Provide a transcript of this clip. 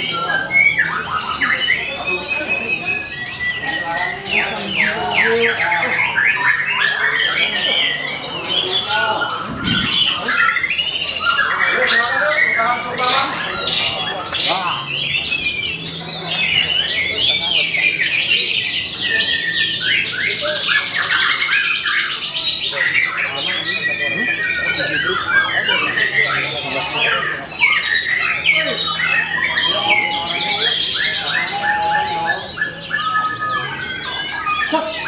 Thank you. 박